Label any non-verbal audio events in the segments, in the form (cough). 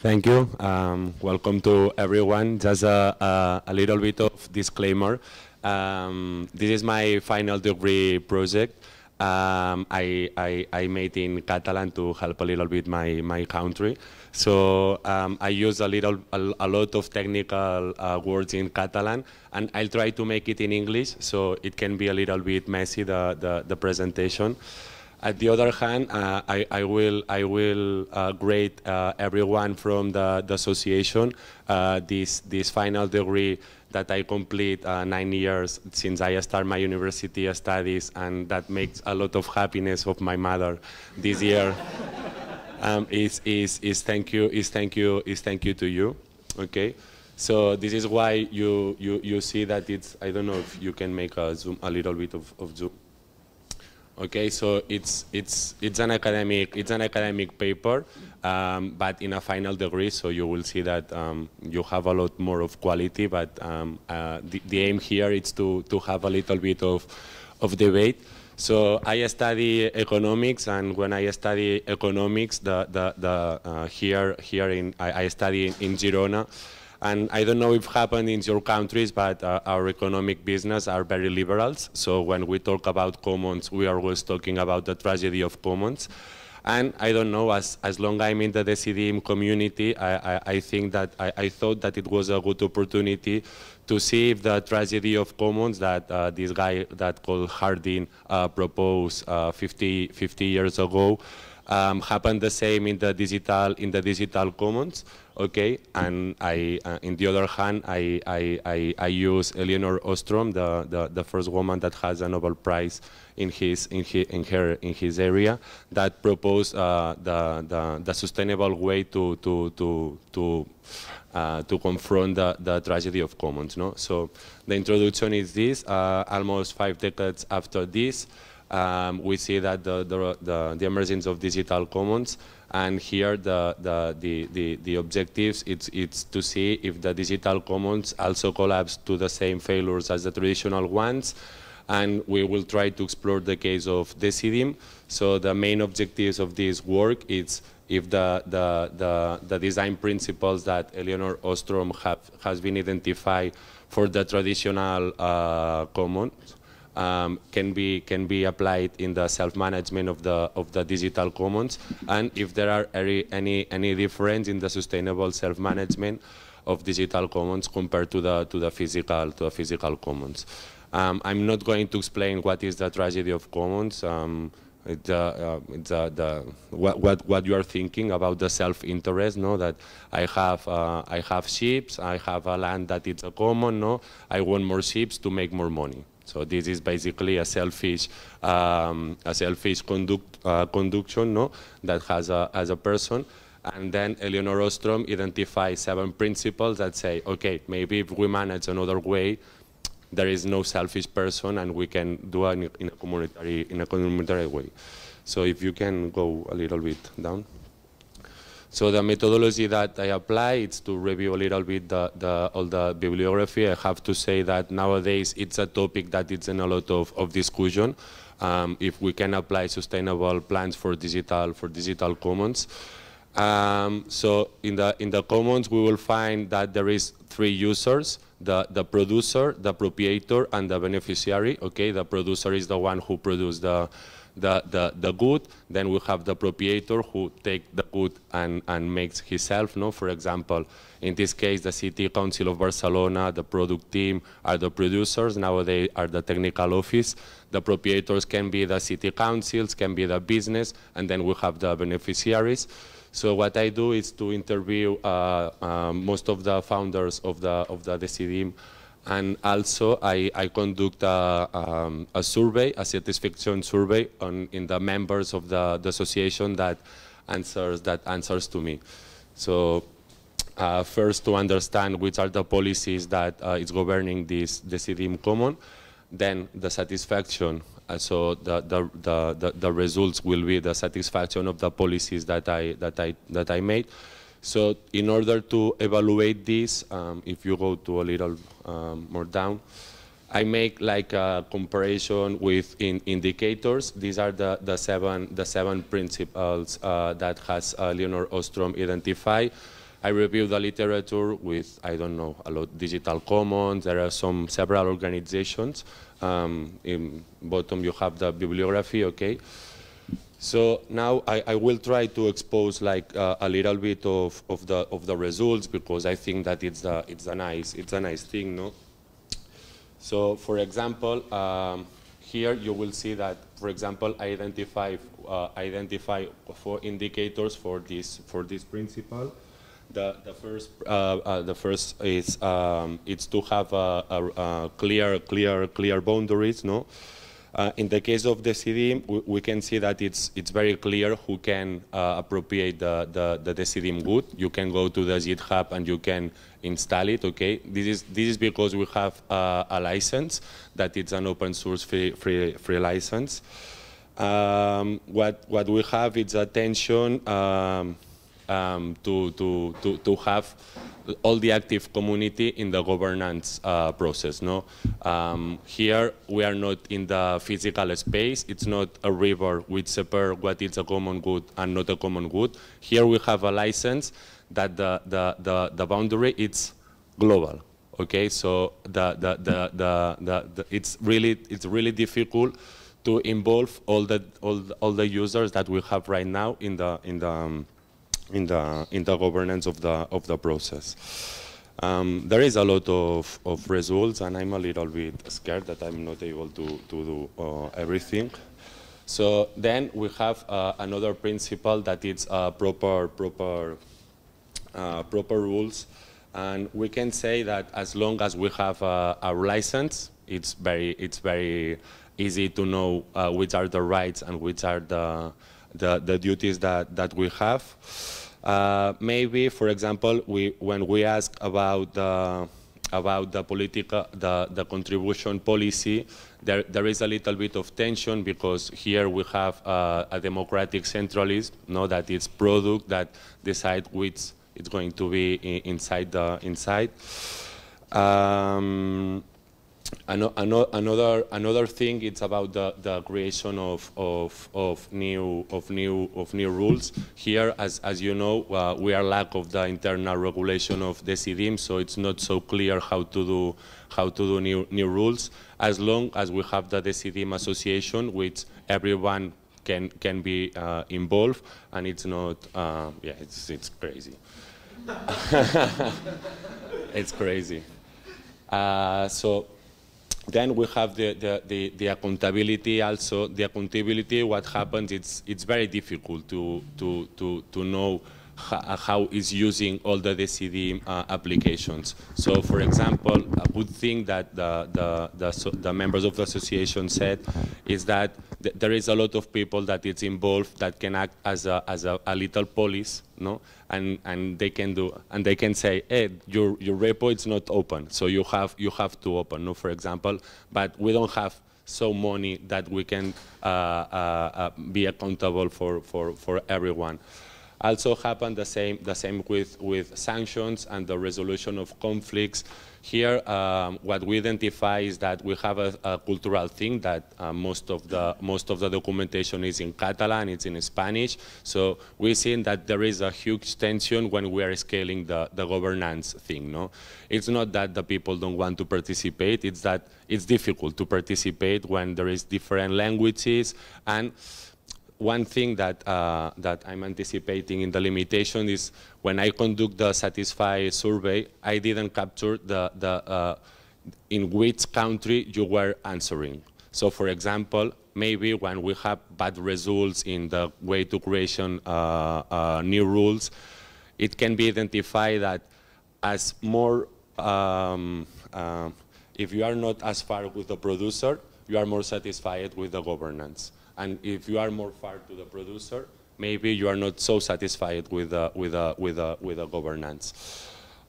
Thank you. Um, welcome to everyone. Just a, a, a, little bit of disclaimer. Um, this is my final degree project. Um, I, I, I, made in Catalan to help a little bit my, my country. So um, I use a little, a, a lot of technical uh, words in Catalan, and I'll try to make it in English, so it can be a little bit messy, the, the, the presentation. At the other hand, uh, I, I, will, I will uh, grade uh, everyone from the, the association uh, this, this final degree that I complete uh, nine years since I start my university studies, and that makes a lot of happiness of my mother this year. (laughs) um, is, is, is thank you is thank you is thank you to you. Okay. So this is why you, you, you see that it's, I don't know if you can make a zoom, a little bit of, of zoom. Okay, so it's it's it's an academic it's an academic paper, um, but in a final degree. So you will see that um, you have a lot more of quality. But um, uh, the, the aim here is to to have a little bit of of debate. So I study economics, and when I study economics, the the, the uh, here here in I, I study in, in Girona. And I don't know if it happened in your countries, but uh, our economic business are very liberals. So when we talk about commons, we are always talking about the tragedy of commons. And I don't know, as, as long I'm in the Decidim community, I, I, I think that I, I, thought that it was a good opportunity to see if the tragedy of commons that uh, this guy that called Hardin uh, proposed uh, 50, 50 years ago um, happened the same in the digital in the digital commons okay? And I uh, in the other hand I, I, I, I, use Elinor Ostrom the, the, the first woman that has a Nobel Prize in his in, his, in her in his area that proposed uh, the, the, the sustainable way to to to to uh, to confront the, the tragedy of commons no? So the introduction is this uh, almost five decades after this um, we see that the, the, the, the, emergence of digital commons and here the, the, the, the, the objectives it's, it's to see if the digital commons also collapse to the same failures as the traditional ones and we will try to explore the case of Decidim. So the main objectives of this work is if the, the, the, the design principles that Elinor Ostrom have, has been identified for the traditional uh, commons um, can be can be applied in the self-management of the of the digital commons, and if there are any any any difference in the sustainable self-management of digital commons compared to the to the physical to the physical commons. Um, I'm not going to explain what is the tragedy of commons. Um, it's, uh, uh, it's uh, the what, what what you are thinking about the self-interest. No, that I have uh, I have ships, I have a land that it's a common. No, I want more ships to make more money. So this is basically a selfish, um, a selfish conduct, uh, conduction no, that has a, as a person. And then Elinor Ostrom identifies seven principles that say, okay, maybe if we manage another way, there is no selfish person and we can do it in a communitary, in a communitary way. So if you can go a little bit down. So the methodology that I apply is to review a little bit the, the, all the bibliography. I have to say that nowadays it's a topic that is in a lot of, of discussion. Um, if we can apply sustainable plans for digital for digital commons. Um, so in the in the commons we will find that there is three users the, the producer, the proprietor, and the beneficiary. Okay, the producer is the one who produced the, the, the, the good. Then we have the proprietor who take the good and, and makes himself. No? For example, in this case, the City Council of Barcelona, the product team are the producers. Nowadays they are the technical office. The proprietors can be the city councils, can be the business, and then we have the beneficiaries. So what I do is to interview uh, uh, most of the founders of the of the Decidim, and also I, I conduct a, um, a, survey, a satisfaction survey on in the members of the, the association that answers that answers to me. So uh, first to understand which are the policies that uh, is governing this Decidim common, then the satisfaction so the, the, the, the, results will be the satisfaction of the policies that I, that I, that I made. So in order to evaluate this, um, if you go to a little um, more down, I make like a comparison with in indicators. These are the, the, seven, the seven principles uh, that has uh, Elinor Ostrom identified. I review the literature with, I don't know, a lot digital commons. There are some several organizations. Um, in bottom you have the bibliography, okay? So now I, I, will try to expose like uh, a little bit of, of the of the results because I think that it's a it's a nice it's a nice thing, no? So for example, um, here you will see that, for example, identify uh, identify four indicators for this for this principle. The the first uh, uh, the first is um, it's to have a, a, a clear clear clear boundaries, no. Uh, in the case of the Decidim, we, we, can see that it's it's very clear who can uh, appropriate the, the, the Decidim good. You can go to the GitHub and you can install it, okay? This is, this is because we have uh, a license, that it's an open source free, free, free license. Um, what, what we have is attention um, um, to, to, to, to have all the active community in the governance uh, process. No, um, here we are not in the physical space. It's not a river which separates what is a common good and not a common good. Here we have a license that the the the, the boundary it's global. Okay, so the the the the, the, the it's really it's really difficult to involve all the all all the users that we have right now in the in the um, in the in the governance of the of the process. Um, there is a lot of, of results, and I'm a little bit scared that I'm not able to to do uh, everything. So then we have uh, another principle that it's uh, proper proper uh, proper rules, and we can say that as long as we have uh, our license, it's very it's very easy to know uh, which are the rights and which are the the, the duties that, that we have. Uh, maybe, for example, we, when we ask about the, about the political, the, the contribution policy, there, there is a little bit of tension because here we have uh, a democratic centralist, know that it's product that decide which it's going to be inside the inside. Um, another another thing it's about the, the creation of, of, of new of new of new rules. Here as, as you know uh, we are lack of the internal regulation of the Decidim so it's not so clear how to do how to do new new rules. As long as we have the Decidim association which everyone can can be uh, involved and it's not uh, yeah it's it's crazy. (laughs) It's crazy. Uh, so then we have the, the, the, the, accountability also. The accountability, what happens, it's, it's very difficult to, to, to, to know how is using all the DCD uh, applications. So, for example, a good thing that the, the, the, the, members of the association said is that th there is a lot of people that is involved that can act as a, as a, a little police, no? And, and they can do, and they can say, hey, your, your repo is not open, so you have, you have to open, no, for example, but we don't have so money that we can uh, uh, uh be accountable for, for, for everyone. Also happened the same, the same with, with sanctions and the resolution of conflicts. Here, um, what we identify is that we have a, a cultural thing that uh, most of the most of the documentation is in Catalan, it's in Spanish. So we're seeing that there is a huge tension when we are scaling the, the governance thing. No, it's not that the people don't want to participate; it's that it's difficult to participate when there is different languages and one thing that, uh, that I'm anticipating in the limitation is when I conduct the Satisfy survey, I didn't capture the, the, uh, in which country you were answering. So for example, maybe when we have bad results in the way to creation uh, uh new rules, it can be identified that as more, um, uh, if you are not as far with the producer, you are more satisfied with the governance. And if you are more far to the producer, maybe you are not so satisfied with the, with the, with the, with the governance.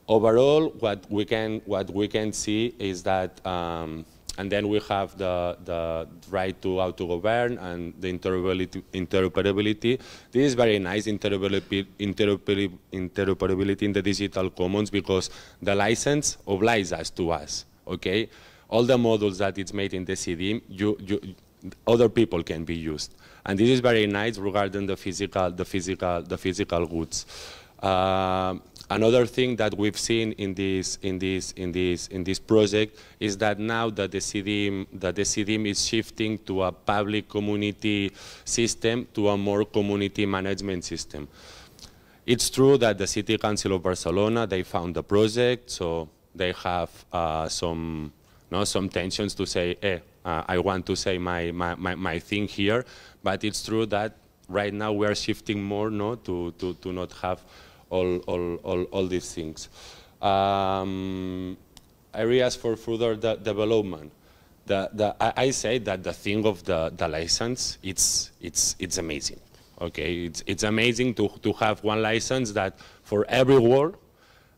Overall, what we can, what we can see is that, um, and then we have the, the right to auto-govern and the interoperability, interoperability. This is very nice, interoperability, interoperability, interoperability in the digital commons because the license obliges us to us, okay? All the models that it's made in the CD, you, you, other people can be used. And this is very nice regarding the physical, the physical, the physical goods. Uh, Another thing that we've seen in this in this in this in this project is that now that the Decidim that the Decidim is shifting to a public community system to a more community management system. It's true that the City Council of Barcelona they found the project, so they have uh, some no, some tensions to say, eh, uh, I want to say my, my, my, my thing here, but it's true that right now we are shifting more no, to, to, to not have all, all, all, all these things. Um, areas for further de development. The, the, I, I, say that the thing of the, the license, it's, it's, it's amazing. Okay, it's, it's amazing to, to have one license that for every word,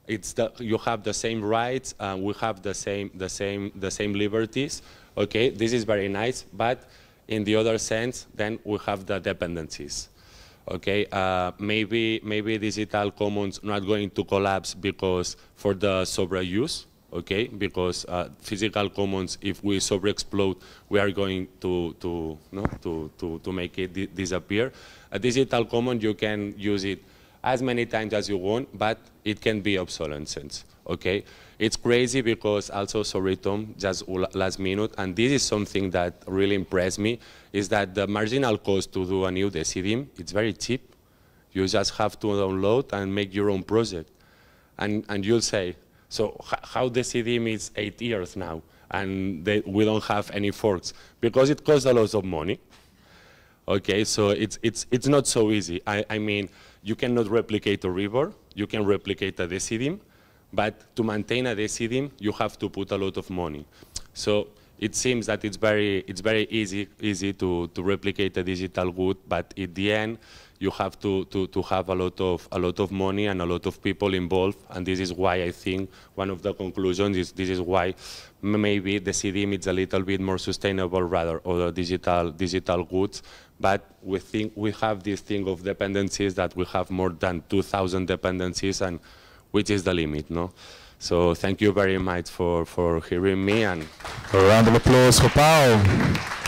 it's the, you have the same rights, and we have the same, the, same, the same liberties. Okay, this is very nice, but in the other sense, then we have the dependencies. Okay, uh, maybe maybe digital commons not going to collapse because for the sobre use. Okay, because uh, physical commons, if we sobre explode, we are going to to no to to to make it di disappear. A digital common, you can use it as many times as you want, but it can be obsolescence. Okay, it's crazy because also sorry Tom, just last minute, and this is something that really impressed me, is that the marginal cost to do a new Decidim, it's very cheap. You just have to download and make your own project. And, and you'll say, so how Decidim is eight years now, and they, we don't have any forks? Because it costs a lot of money. Okay, so it's, it's, it's not so easy. I, I mean, you cannot replicate a river, you can replicate a Decidim, but to maintain a Decidim, you have to put a lot of money. So it seems that it's very, it's very easy, easy to, to replicate a digital good, but at the end, you have to, to, to have a lot, of, a lot of money and a lot of people involved, and this is why I think one of the conclusions is this is why maybe Decidim is a little bit more sustainable rather other digital, digital goods, but we think we have this thing of dependencies that we have more than 2,000 dependencies, and which is the limit, no? So thank you very much for, for hearing me. and A round of applause for Paul.